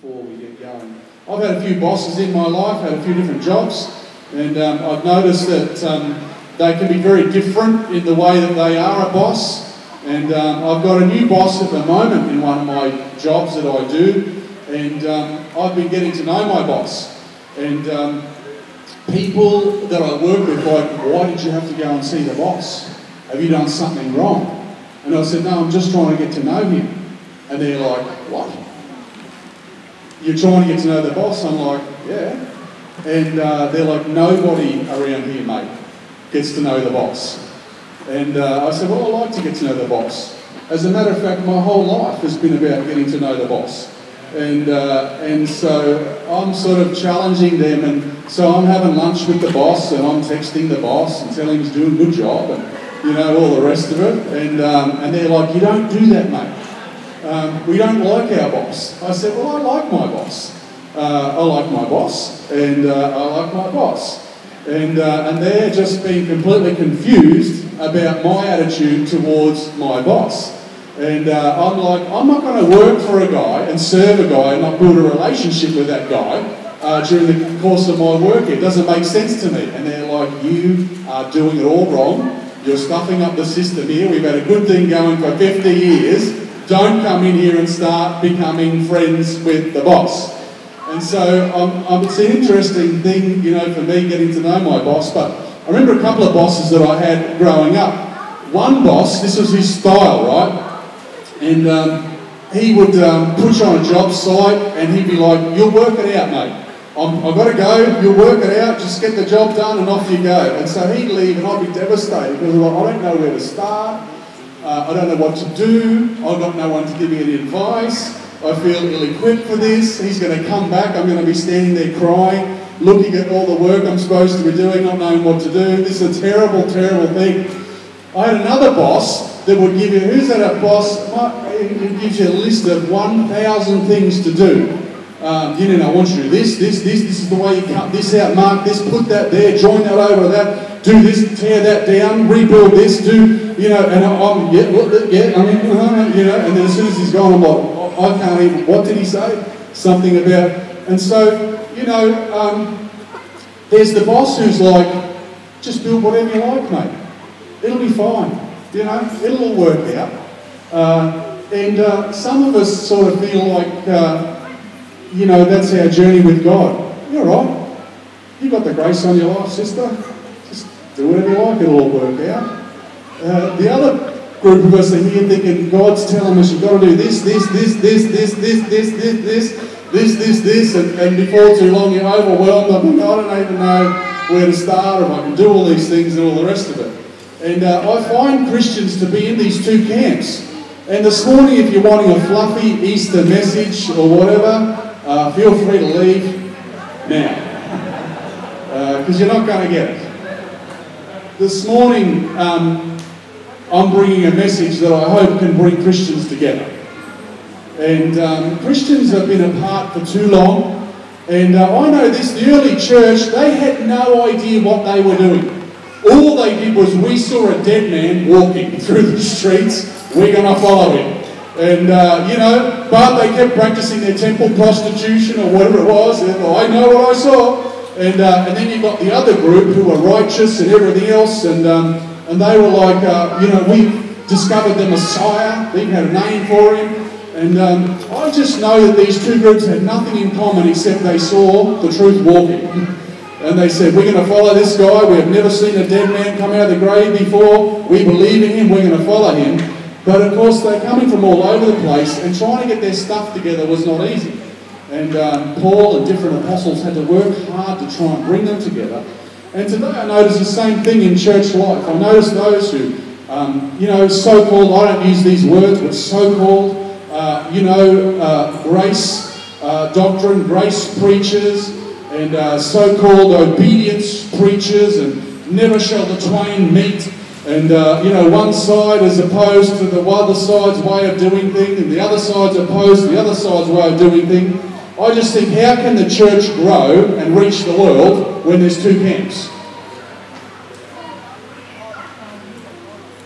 before we get going. I've had a few bosses in my life, had a few different jobs, and um, I've noticed that um, they can be very different in the way that they are a boss. And um, I've got a new boss at the moment in one of my jobs that I do, and um, I've been getting to know my boss. And um, people that I work with, like, why did you have to go and see the boss? Have you done something wrong? And I said, no, I'm just trying to get to know him. And they're like, what? You're trying to get to know the boss? I'm like, yeah. And uh, they're like, nobody around here, mate, gets to know the boss. And uh, I said, well, I like to get to know the boss. As a matter of fact, my whole life has been about getting to know the boss. And, uh, and so I'm sort of challenging them. And so I'm having lunch with the boss and I'm texting the boss and telling him he's doing a good job and, you know, all the rest of it. And, um, and they're like, you don't do that, mate. Um, we don't like our boss. I said, well, I like my boss. Uh, I like my boss, and uh, I like my boss. And, uh, and they're just being completely confused about my attitude towards my boss. And uh, I'm like, I'm not going to work for a guy and serve a guy and not build a relationship with that guy uh, during the course of my work. It doesn't make sense to me. And they're like, you are doing it all wrong. You're stuffing up the system here. We've had a good thing going for 50 years don't come in here and start becoming friends with the boss. And so um, um, it's an interesting thing, you know, for me getting to know my boss. But I remember a couple of bosses that I had growing up. One boss, this was his style, right? And um, he would um, push on a job site and he'd be like, You'll work it out, mate. I'm, I've got to go, you'll work it out, just get the job done and off you go. And so he'd leave and I'd be devastated because like, I don't know where to start. Uh, I don't know what to do. I've got no one to give me any advice. I feel ill-equipped for this. He's going to come back. I'm going to be standing there crying, looking at all the work I'm supposed to be doing, not knowing what to do. This is a terrible, terrible thing. I had another boss that would give you, who's that boss? It gives you a list of 1,000 things to do. Um, you know, I want you to do this, this, this, this is the way you cut this out, mark this, put that there, join that over that, do this, tear that down, rebuild this, do you know, and I'm, yeah, yeah, I mean, you know, and then as soon as he's gone, I'm like, I can't even, what did he say? Something about, and so, you know, um, there's the boss who's like, just build whatever you like, mate. It'll be fine, you know, it'll all work out. Uh, and uh, some of us sort of feel like, uh, you know, that's our journey with God. You're right. You've got the grace on your life, sister. Do whatever you like, it'll all work out. Uh, the other group of us are here thinking God's telling us you've got to do this, this, this, this, this, this, this, this, this, this, this, this, and, and before too long you're overwhelmed. I think I don't even know where to start, if I can do all these things and all the rest of it. And uh, I find Christians to be in these two camps. And this morning, if you're wanting a fluffy Easter message or whatever, uh, feel free to leave now. Because uh, you're not going to get it. This morning, um, I'm bringing a message that I hope can bring Christians together. And um, Christians have been apart for too long. And uh, I know this, the early church, they had no idea what they were doing. All they did was we saw a dead man walking through the streets, we're going to follow him. And, uh, you know, but they kept practicing their temple prostitution or whatever it was. And, I know what I saw. And, uh, and then you've got the other group who are righteous and everything else. And, um, and they were like, uh, you know, we discovered the Messiah. They even had a name for him. And um, I just know that these two groups had nothing in common except they saw the truth walking. And they said, we're going to follow this guy. We have never seen a dead man come out of the grave before. We believe in him. We're going to follow him. But of course, they're coming from all over the place, and trying to get their stuff together was not easy. And um, Paul and different apostles had to work hard to try and bring them together. And today I notice the same thing in church life. I notice those who, um, you know, so called, I don't use these words, but so called, uh, you know, uh, grace uh, doctrine, grace preachers, and uh, so called obedience preachers, and never shall the twain meet. And, uh, you know, one side is opposed to the other side's way of doing things, and the other side's opposed to the other side's way of doing things. I just think, how can the church grow and reach the world when there's two camps?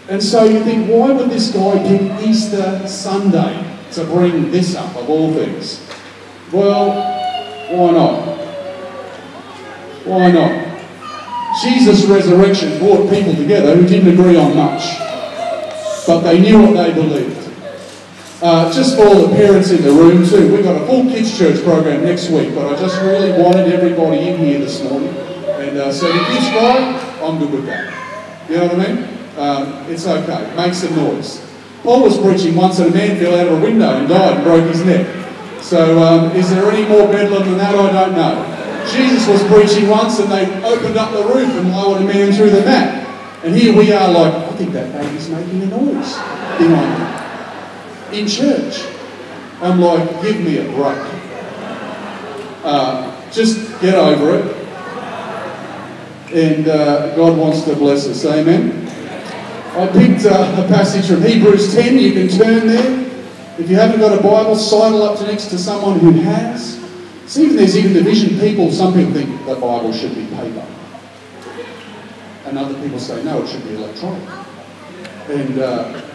And so you think, why would this guy pick Easter Sunday to bring this up, of all things? Well, why not? Why not? Jesus' resurrection brought people together who didn't agree on much, but they knew what they believed. Uh, just for all the parents in the room too, we've got a full kids church program next week, but I just really wanted everybody in here this morning. And uh, so the kids cry, I'm good with that. You know what I mean? Um, it's okay. Make some noise. Paul was preaching once and a man fell out of a window and died and broke his neck. So um, is there any more bedlam than that? I don't know. Jesus was preaching once and they opened up the roof and lowered a man through the mat. And here we are like, I think that baby's making a noise. In church. I'm like, give me a break. Uh, just get over it. And uh, God wants to bless us. Amen. I picked uh, a passage from Hebrews 10. You can turn there. If you haven't got a Bible, sidle up to next to someone who has. See, even there's even division. People, some people think the Bible should be paper, and other people say no, it should be electronic. And uh,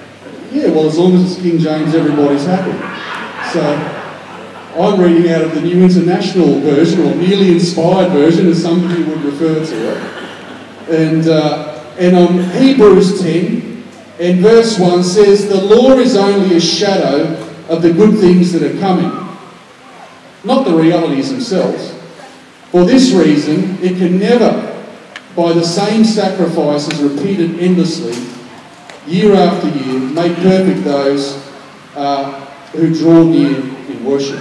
yeah, well, as long as it's King James, everybody's happy. So I'm reading out of the New International Version, or nearly inspired version, as some people would refer to it. And uh, and on Hebrews 10 and verse 1 says, The law is only a shadow of the good things that are coming, not the realities themselves. For this reason, it can never, by the same sacrifices repeated endlessly, year after year, make perfect those uh, who draw near in worship.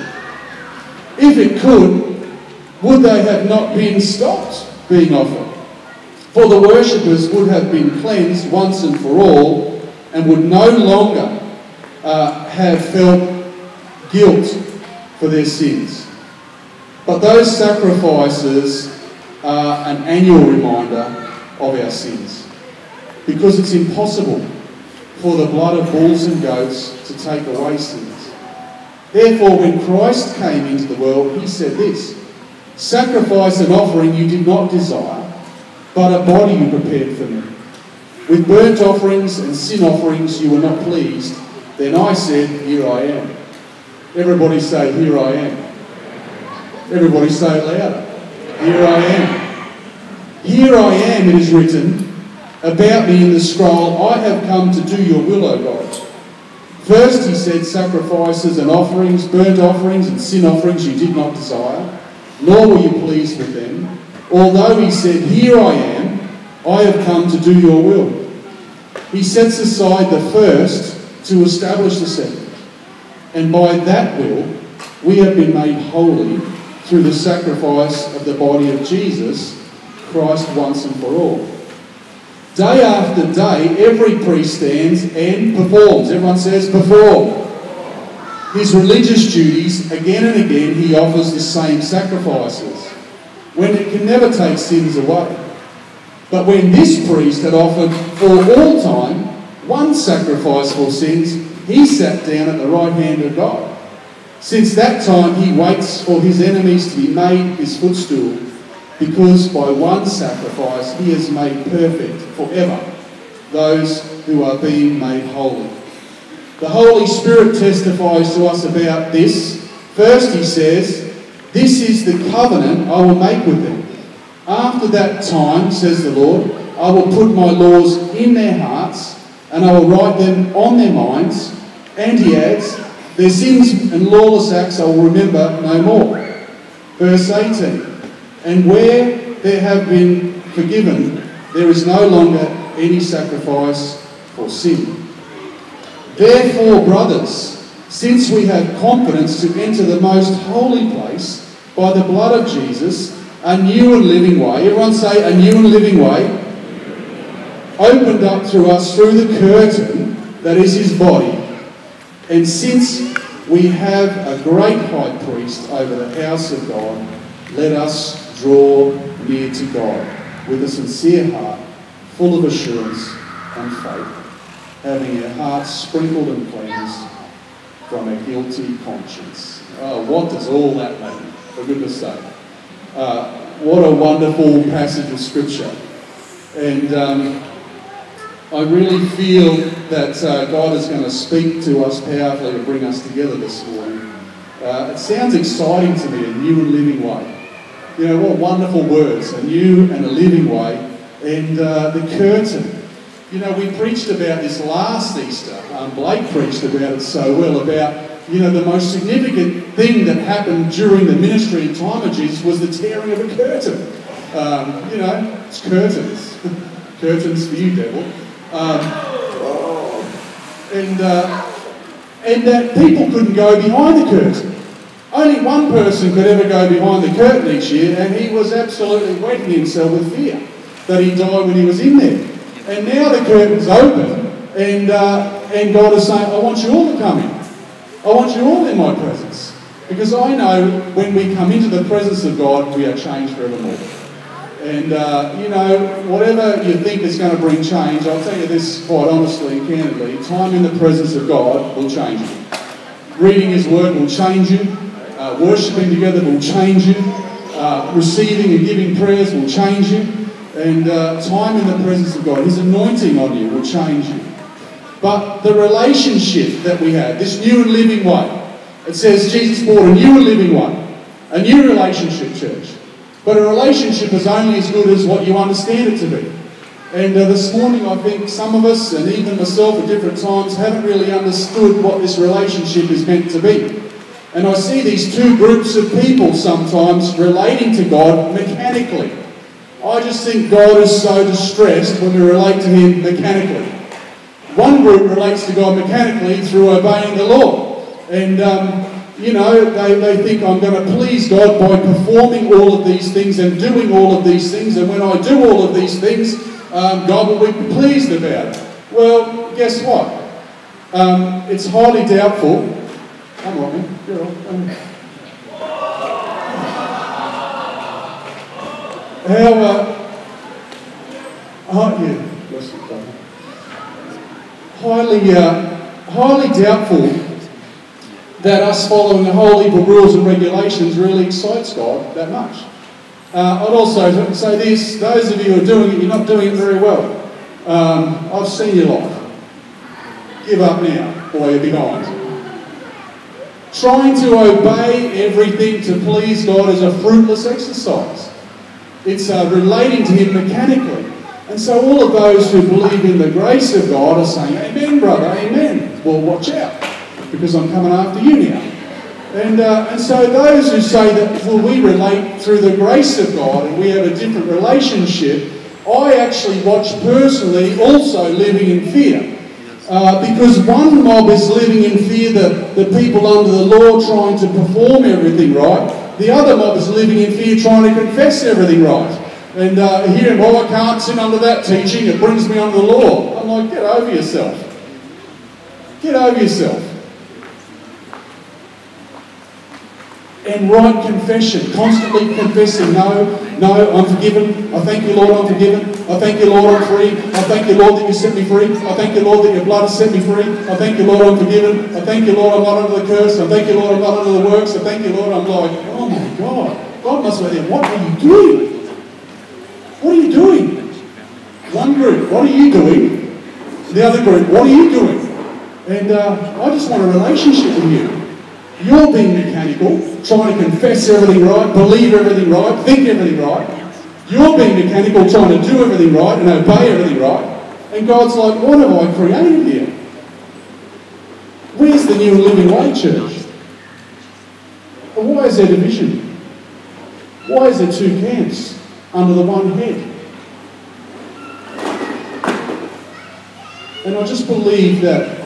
If it could, would they have not been stopped being offered? For the worshippers would have been cleansed once and for all and would no longer uh, have felt guilt for their sins. But those sacrifices are an annual reminder of our sins because it's impossible for the blood of bulls and goats to take away sins. Therefore, when Christ came into the world, he said this Sacrifice and offering you did not desire but a body you prepared for me. With burnt offerings and sin offerings you were not pleased. Then I said, Here I am. Everybody say, Here I am. Everybody say it louder. Here I am. Here I am, it is written about me in the scroll. I have come to do your will, O God. First, he said, sacrifices and offerings, burnt offerings and sin offerings you did not desire, nor were you pleased with them. Although he said, Here I am, I have come to do your will. He sets aside the first to establish the second. And by that will, we have been made holy through the sacrifice of the body of Jesus, Christ once and for all. Day after day, every priest stands and performs. Everyone says, perform. His religious duties, again and again, he offers the same sacrifices when it can never take sins away. But when this priest had offered for all time one sacrifice for sins, he sat down at the right hand of God. Since that time, he waits for his enemies to be made his footstool, because by one sacrifice he has made perfect forever those who are being made holy. The Holy Spirit testifies to us about this. First, he says, this is the covenant I will make with them. After that time, says the Lord, I will put my laws in their hearts, and I will write them on their minds. And he adds, Their sins and lawless acts I will remember no more. Verse 18 And where there have been forgiven, there is no longer any sacrifice for sin. Therefore, brothers, since we have confidence to enter the most holy place, by the blood of Jesus, a new and living way. Everyone say, a new and living way. Opened up to us through the curtain that is his body. And since we have a great high priest over the house of God, let us draw near to God with a sincere heart, full of assurance and faith, having our hearts sprinkled and cleansed from a guilty conscience. Oh, what does all that mean? for goodness sake. Uh, what a wonderful passage of Scripture. And um, I really feel that uh, God is going to speak to us powerfully to bring us together this morning. Uh, it sounds exciting to me, a new and living way. You know, what wonderful words, a new and a living way. And uh, the curtain. You know, we preached about this last Easter. Um, Blake preached about it so well about, you know, the most significant thing that happened during the ministry and time of Jesus was the tearing of a curtain. Um, you know, it's curtains. curtains for you, devil. Um, and, uh, and that people couldn't go behind the curtain. Only one person could ever go behind the curtain each year, and he was absolutely wetting himself with fear that he died when he was in there. And now the curtain's open, and, uh, and God is saying, I want you all to come in. I want you all in my presence. Because I know when we come into the presence of God, we are changed forevermore. And, uh, you know, whatever you think is going to bring change, I'll tell you this quite honestly and candidly time in the presence of God will change you. Reading His Word will change you. Uh, worshipping together will change you. Uh, receiving and giving prayers will change you. And uh, time in the presence of God, His anointing on you will change you. But the relationship that we have, this new and living way, it says Jesus brought a new and living way, a new relationship, church. But a relationship is only as good as what you understand it to be. And uh, this morning, I think some of us, and even myself at different times, haven't really understood what this relationship is meant to be. And I see these two groups of people sometimes relating to God mechanically. I just think God is so distressed when we relate to Him mechanically. One group relates to God mechanically through obeying the law. And, um, you know, they, they think I'm going to please God by performing all of these things and doing all of these things. And when I do all of these things, um, God will be pleased about it. Well, guess what? Um, it's highly doubtful You're on. How, uh, bless you, highly, uh, highly doubtful that us following the whole heap of rules and regulations really excites God that much. Uh, I'd also say this, those of you who are doing it, you're not doing it very well. Um, I've seen your life. Give up now, or you're behind. Trying to obey everything to please God is a fruitless exercise. It's uh, relating to Him mechanically. And so all of those who believe in the grace of God are saying, Amen, brother, Amen. Well, watch out, because I'm coming after you now. And, uh, and so those who say that, well, we relate through the grace of God and we have a different relationship, I actually watch personally also living in fear. Uh, because one mob is living in fear that the people under the law trying to perform everything right. The other mob is living in fear trying to confess everything right. And uh, hearing, oh, I can't sin under that teaching, it brings me under the law. I'm like, get over yourself. Get over yourself. and right confession, constantly confessing, no, no, I'm forgiven. I thank you, Lord, I'm forgiven. I thank you, Lord, I'm free. I thank you, Lord, that you set me free. I thank you, Lord, that your blood has set me free. I thank you, Lord, I'm forgiven. I thank you, Lord, I'm not under the curse. I thank you, Lord, I'm not under the works. I thank you, Lord, I'm like, oh my God. God must be there. What are you doing? What are you doing? One group, what are you doing? The other group, what are you doing? And uh, I just want a relationship with you. You're being mechanical, trying to confess everything right, believe everything right, think everything right. You're being mechanical, trying to do everything right and obey everything right. And God's like, what have I created here? Where's the new living way church? And why is there division? Why is there two camps under the one head? And I just believe that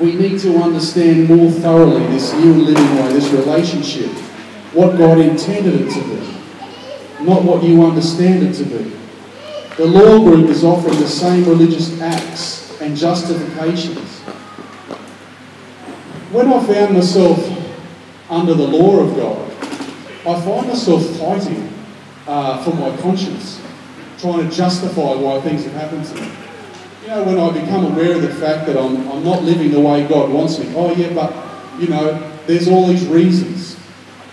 we need to understand more thoroughly this new living way, this relationship, what God intended it to be, not what you understand it to be. The law group is offering the same religious acts and justifications. When I found myself under the law of God, I find myself fighting uh, for my conscience, trying to justify why things have happened to me know, when I become aware of the fact that I'm, I'm not living the way God wants me, oh yeah, but, you know, there's all these reasons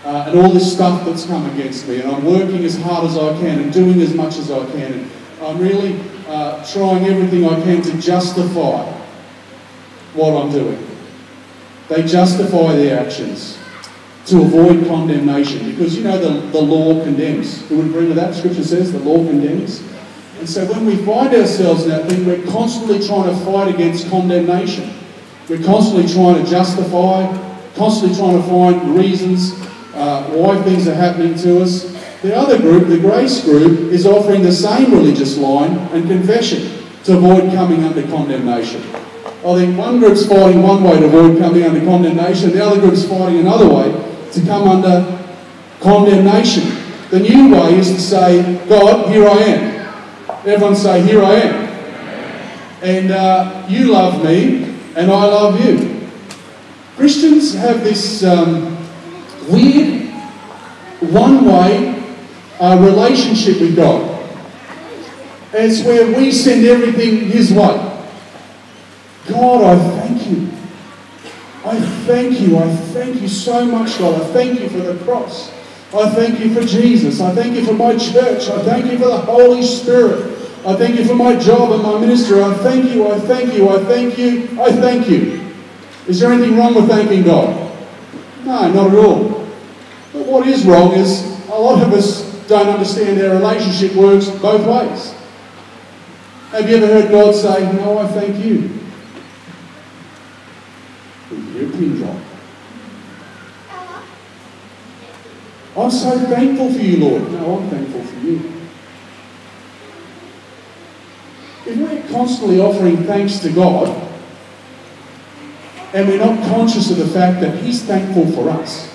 uh, and all this stuff that's come against me, and I'm working as hard as I can and doing as much as I can, and I'm really uh, trying everything I can to justify what I'm doing. They justify their actions. to avoid condemnation. Because you know the, the law condemns. Who would agree with that? Scripture says the law condemns. And so when we find ourselves in that thing, we're constantly trying to fight against condemnation. We're constantly trying to justify, constantly trying to find reasons uh, why things are happening to us. The other group, the grace group, is offering the same religious line and confession to avoid coming under condemnation. I think one group's fighting one way to avoid coming under condemnation, the other group's fighting another way to come under condemnation. The new way is to say, God, here I am. Everyone say, Here I am. And uh, you love me, and I love you. Christians have this um, weird, one way uh, relationship with God. It's where we send everything His way. God, I thank you. I thank you. I thank you so much, God. I thank you for the cross. I thank you for Jesus. I thank you for my church. I thank you for the Holy Spirit. I thank you for my job and my ministry. I thank you. I thank you. I thank you. I thank you. Is there anything wrong with thanking God? No, not at all. But what is wrong is a lot of us don't understand our relationship works both ways. Have you ever heard God say, No, I thank you? Pin drop. I'm so thankful for you, Lord. No, I'm thankful for you. If we're constantly offering thanks to God, and we're not conscious of the fact that He's thankful for us,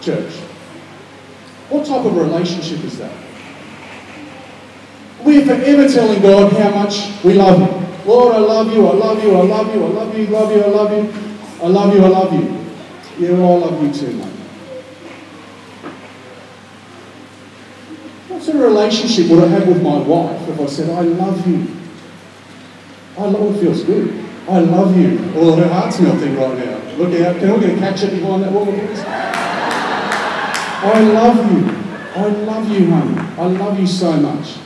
church, what type of relationship is that? We're forever telling God how much we love Him. Lord, I love you, I love you, I love you, I love you, love you, I love you, I love you, I love you. Yeah, well, I love you too, mate. What sort of relationship would I have with my wife if I said, I love you? I love it feels good. I love you. Oh, her heart's melting right now. Look out. Can I get a catch up behind that woman, please? I love you. I love you, honey. I love you so much.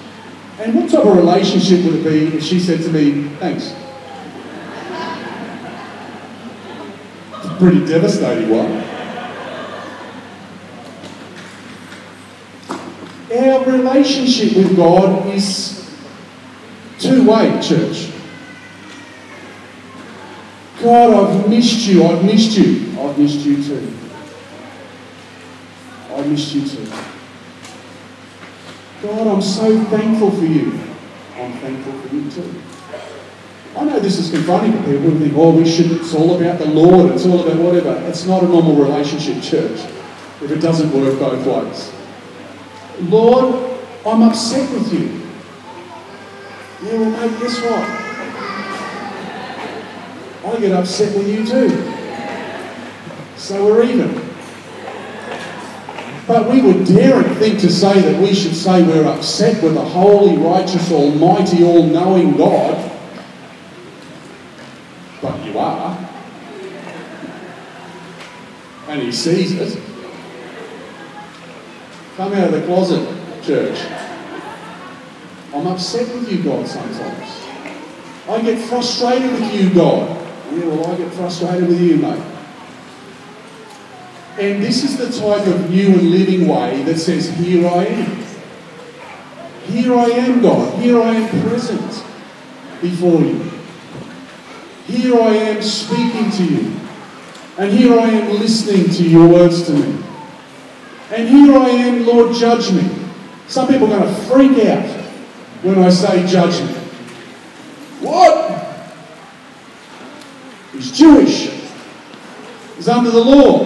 And what type of relationship would it be if she said to me, thanks? It's a pretty devastating one. Our relationship with God is two-way, church. God, I've missed you, I've missed you. I've missed you too. I missed you too. God, I'm so thankful for you. I'm thankful for you too. I know this is confronting to people who think, oh, we should, it's all about the Lord, it's all about whatever. It's not a normal relationship, church, if it doesn't work both ways. Lord, I'm upset with you. Yeah, well, mate, guess what? I get upset with you too. So we're even. But we would daren't think to say that we should say we're upset with a holy, righteous, almighty, all knowing God. But you are. And He sees it. Come out of the closet, church. I'm upset with you, God, sometimes. I get frustrated with you, God. Yeah, well, I get frustrated with you, mate. And this is the type of new and living way that says, Here I am. Here I am, God. Here I am present before you. Here I am speaking to you. And here I am listening to your words to me. And here I am, Lord, judge me. Some people are going to freak out when I say judge me. What? Jewish. He's under the law.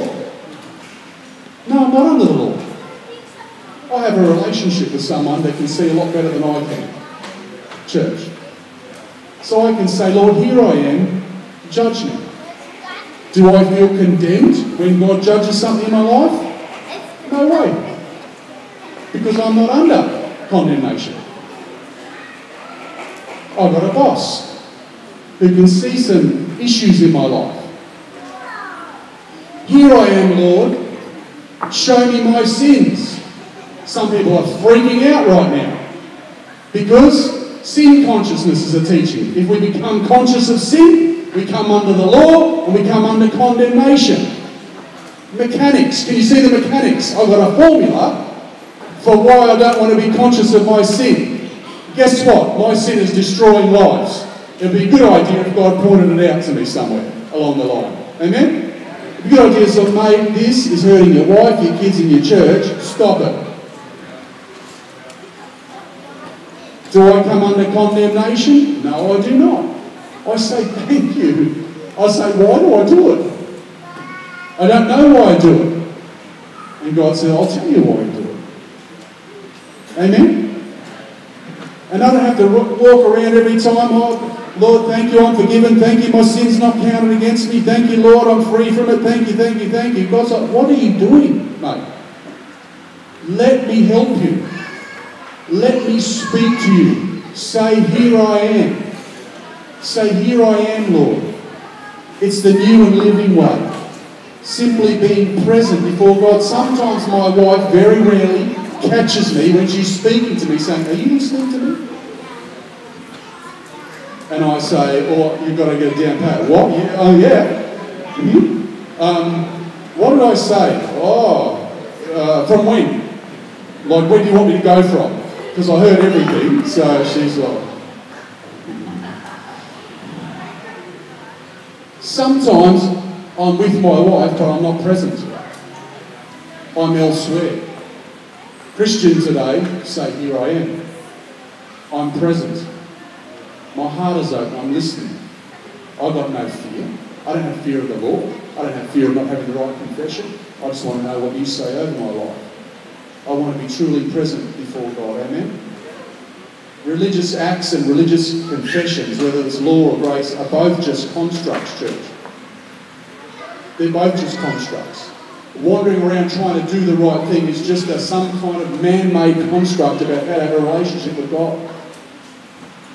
No, I'm not under the law. I have a relationship with someone that can see a lot better than I can. Church. So I can say, Lord, here I am, judge me. Do I feel condemned when God judges something in my life? No way. Because I'm not under condemnation. I've got a boss who can see some issues in my life. Here I am, Lord. Show me my sins. Some people are freaking out right now because sin consciousness is a teaching. If we become conscious of sin, we come under the law and we come under condemnation. Mechanics. Can you see the mechanics? I've got a formula for why I don't want to be conscious of my sin. Guess what? My sin is destroying lives. It'd be a good idea if God pointed it out to me somewhere along the line. Amen? It'd a good idea so, mate, this is hurting your wife, your kids, and your church. Stop it. Do I come under condemnation? No, I do not. I say thank you. I say, why do I do it? I don't know why I do it. And God said, I'll tell you why I do it. Amen? And I don't have to walk around every time, oh, Lord, thank you, I'm forgiven. Thank you, my sin's not counted against me. Thank you, Lord, I'm free from it. Thank you, thank you, thank you. God's like, what are you doing, mate? Let me help you. Let me speak to you. Say, Here I am. Say, Here I am, Lord. It's the new and living way. Simply being present before God. Sometimes my wife very rarely catches me when she's speaking to me, saying, Are you listening to me? And I say, Oh, you've got to get down pat. What? Yeah. Oh, yeah. Mm-hmm. Um, what did I say? Oh, uh, from when? Like, where do you want me to go from? because I heard everything. So she's like, sometimes I'm with my wife, but I'm not present. I'm elsewhere. Christian today, say, Here I am. I'm present. My heart is open. I'm listening. I've got no fear. I don't have fear of the Lord. I don't have fear of not having the right confession. I just want to know what you say over my life. I want to be truly present before God. Amen? Religious acts and religious confessions, whether it's law or grace, are both just constructs, church. They're both just constructs. Wandering around trying to do the right thing is just a, some kind of man made construct about how to have a relationship with God.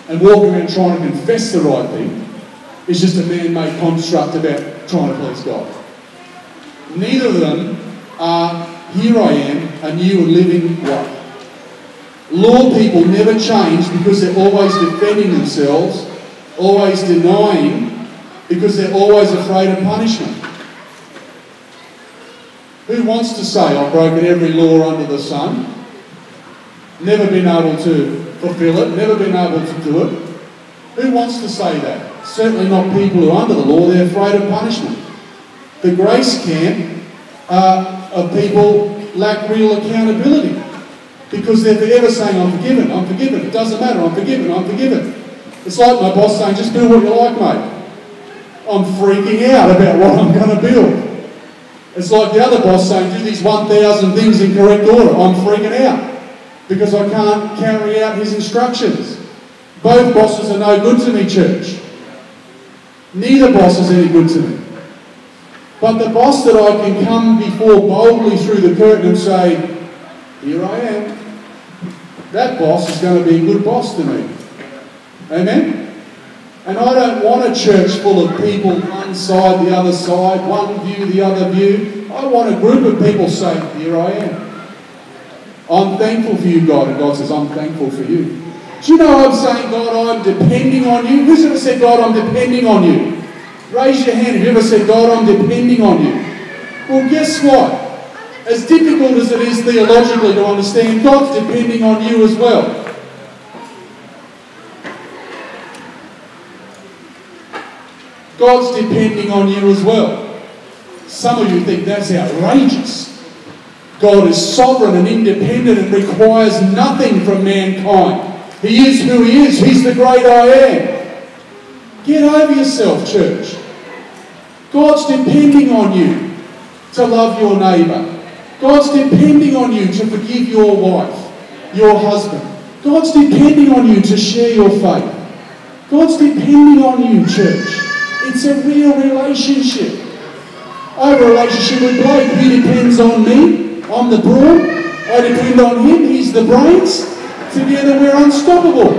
And walking around trying to confess the right thing is just a man made construct about trying to please God. Neither of them are here I am, a new and living way. Law people never change because they're always defending themselves, always denying, because they're always afraid of punishment. Who wants to say, I've broken every law under the sun, never been able to fulfill it, never been able to do it? Who wants to say that? Certainly not people who are under the law, they're afraid of punishment. The grace camp uh, of people lack real accountability because they're forever saying, I'm forgiven, I'm forgiven, it doesn't matter, I'm forgiven, I'm forgiven. It's like my boss saying, just do what you like, mate. I'm freaking out about what I'm going to build. It's like the other boss saying, do these 1,000 things in correct order. I'm freaking out because I can't carry out his instructions. Both bosses are no good to me, church. Neither boss is any good to me. But the boss that I can come before boldly through the curtain and say, Here I am, that boss is going to be a good boss to me. Amen? And I don't want a church full of people, one side, the other side, one view, the other view. I want a group of people saying, Here I am. I'm thankful for you, God. And God says, I'm thankful for you. Do you know I'm saying, God, I'm depending on you? Who's ever said, God, I'm depending on you? Raise your hand if you ever said, God, I'm depending on you. Well, guess what? As difficult as it is theologically to understand, God's depending on you as well. God's depending on you as well. Some of you think that's outrageous. God is sovereign and independent and requires nothing from mankind. He is who He is. He's the great I am. Get over yourself, church. God's depending on you to love your neighbour. God's depending on you to forgive your wife, your husband. God's depending on you to share your faith. God's depending on you, church. It's a real relationship. A relationship with Blake. He depends on me. I'm the brawn. I depend on him. He's the brains. Together we're unstoppable.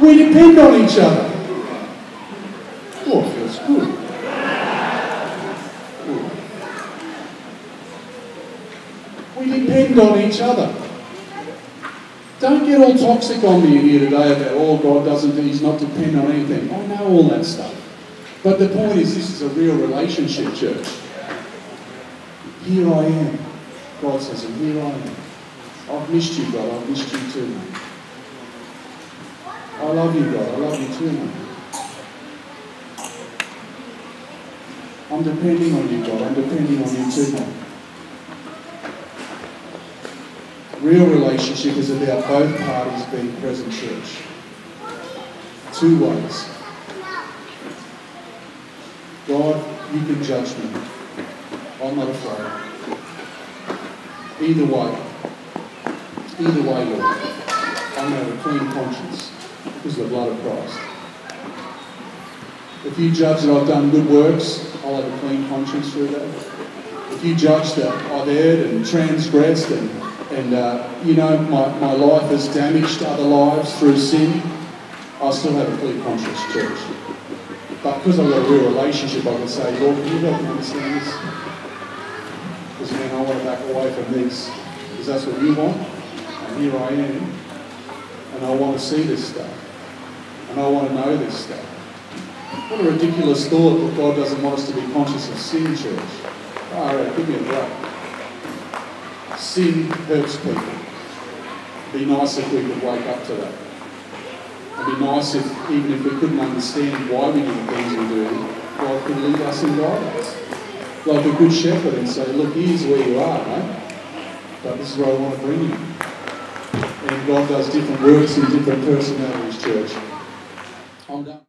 We depend on each other. Oh, feels good. We depend on each other. Don't get all toxic on me here today about, oh, God doesn't, He's not dependent on anything. I know all that stuff. But the point is, this is a real relationship, church. Here I am. God says, and here I am. I've missed you, God. I've missed you too. I love you, God. I love you too. I'm depending on you, God. I'm depending on you too. Real relationship is about both parties being present, church. Two ways. God, you can judge me. I'm not. Either way, either way, Lord, I'm going to have a clean conscience because of the blood of Christ. If you judge that I've done good works, I'll have a clean conscience through that. If you judge that I've erred and transgressed and, and uh, you know, my, my life has damaged other lives through sin, I'll still have a clean conscience, church. But because I've got a real relationship, I can say, Lord, can you help me understand this? Because, man, I want to back away from this. Because that's what you want. And here I am. And I want to see this stuff. And I want to know this stuff. What a ridiculous thought that God doesn't want us to be conscious of sin, church. All right, give me a break. Sin hurts people. It'd be nice if we could wake up to that. It'd be nice if, even if we couldn't understand why we do the things we do, God could lead us and guide. Like a good shepherd and say, look, here's where you are, mate. But this is where I want to bring you. And God does different works in different personalities, church. I'm done.